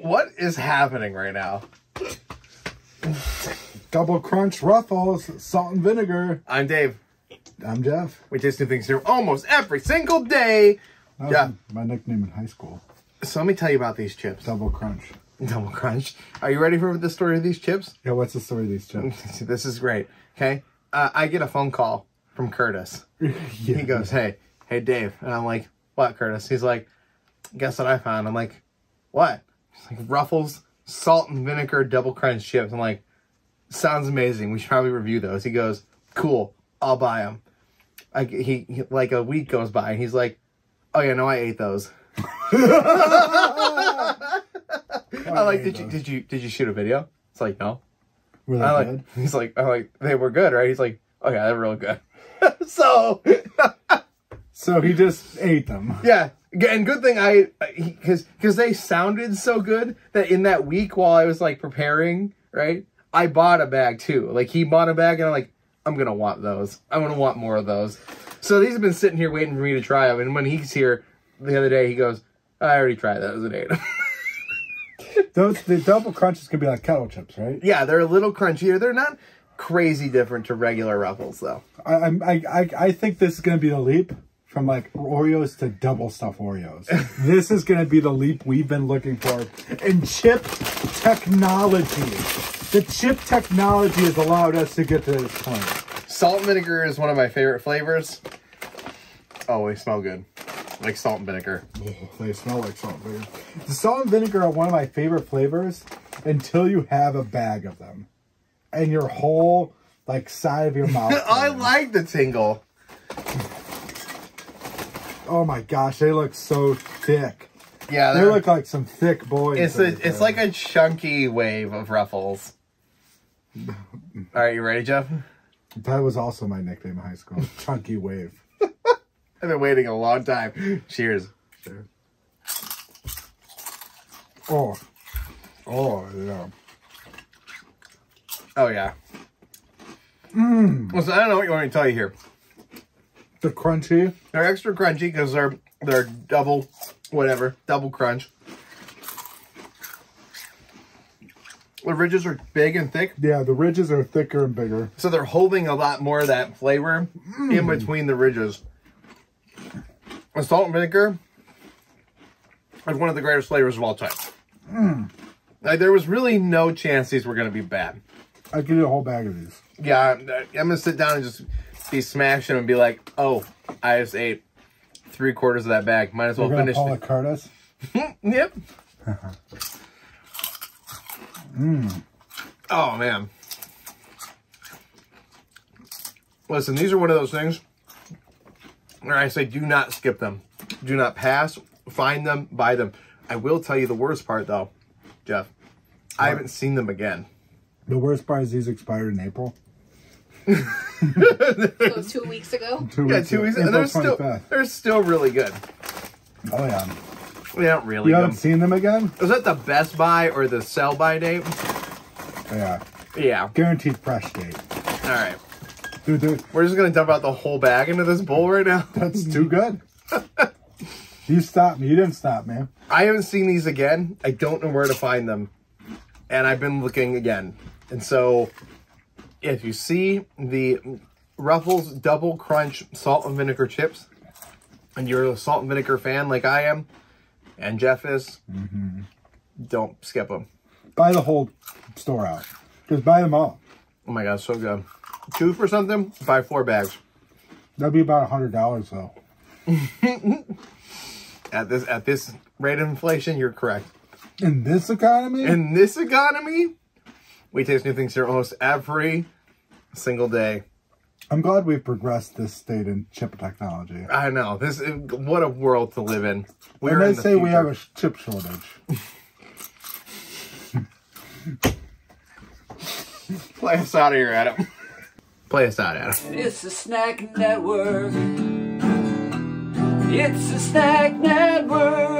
What is happening right now? Double crunch ruffles, salt and vinegar. I'm Dave. I'm Jeff. We taste new things here almost every single day. That Yeah. my nickname in high school. So let me tell you about these chips. Double crunch. Double Crunch. Are you ready for the story of these chips? Yeah, what's the story of these chips? this is great. Okay. Uh, I get a phone call from Curtis. yeah. He goes, "Hey, hey, Dave," and I'm like, "What, Curtis?" He's like, "Guess what I found?" I'm like, "What?" He's like, "Ruffles salt and vinegar double crunch chips." I'm like, "Sounds amazing. We should probably review those." He goes, "Cool, I'll buy them." I, he, he like a week goes by, and he's like, "Oh yeah, no, I ate those." I like, did you did you did you shoot a video? It's like, no. Were they I like. good? He's like, I like they were good, right? He's like, oh yeah, they're real good. so So he just ate them. yeah, and good thing I because because they sounded so good that in that week while I was like preparing, right, I bought a bag too. Like he bought a bag, and I'm like, I'm gonna want those. I'm gonna want more of those. So these have been sitting here waiting for me to try them. And when he's here the other day, he goes, I already tried those and ate them. Those the double crunches could be like kettle chips, right? yeah, they're a little crunchier. They're not crazy different to regular ruffles though. I I'm- I I, I think this is gonna be the leap from like Oreos to double stuff Oreos. this is gonna be the leap we've been looking for in chip technology. The chip technology has allowed us to get to this point. Salt and vinegar is one of my favorite flavors. Oh, they smell good. Like salt and vinegar. They smell like salt and vinegar. The salt and vinegar are one of my favorite flavors until you have a bag of them. And your whole like side of your mouth. I like the tingle. Oh my gosh, they look so thick. Yeah, They look like some thick boys. it's a, it's like a chunky wave of ruffles. All right, you ready, Jeff? That was also my nickname in high school. Chunky Wave. I've been waiting a long time. Cheers. Oh. Oh, yeah. Oh yeah. Mm. Listen, I don't know what you want me to tell you here. The crunchy. They're extra crunchy because they're they're double, whatever, double crunch. The ridges are big and thick. Yeah, the ridges are thicker and bigger. So they're holding a lot more of that flavor mm. in between the ridges. The salt and vinegar is one of the greatest flavors of all time. Mm. Like there was really no chance these were going to be bad. I could eat a whole bag of these. Yeah, I'm, I'm going to sit down and just be smashing and be like, oh, I just ate three quarters of that bag. Might as well finish call it. Curtis. Yep. Hmm. Oh man. Listen, these are one of those things where I say do not skip them. Do not pass. Find them, buy them. I will tell you the worst part though, Jeff. I haven't seen them again. The worst part is these expired in April. So two weeks ago. Two Yeah, weeks two ago. weeks. And they're still 25th. they're still really good. Oh yeah. We don't really. You haven't seen them again? Is that the best buy or the sell by date? Yeah. Yeah. Guaranteed fresh date. All right. Dude, dude, We're just gonna dump out the whole bag into this bowl right now. that's too good. you stopped me. You didn't stop me. I haven't seen these again. I don't know where to find them. And I've been looking again. And so if you see the Ruffles Double Crunch Salt and Vinegar chips, and you're a salt and vinegar fan like I am, and Jeff is, mm-hmm. don't skip them. Buy the whole store out. Just buy them all. Oh my god, so good. Two for something, buy four bags. That'd be about a hundred dollars though. At this at this rate of inflation, you're correct. In this economy? In this economy, we taste new things here almost every single day. I'm glad we've progressed this state in chip technology. I know this. is, What a world to live in. When We're they in the say we have a chip shortage. Play us out of here, Adam. Play us out, Adam. It's the Snack Network. It's the Snack Network.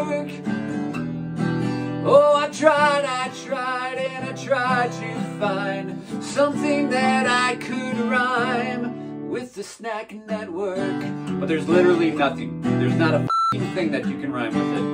Something that I could rhyme with the Snack Network. But there's literally nothing. There's not a thing that you can rhyme with it.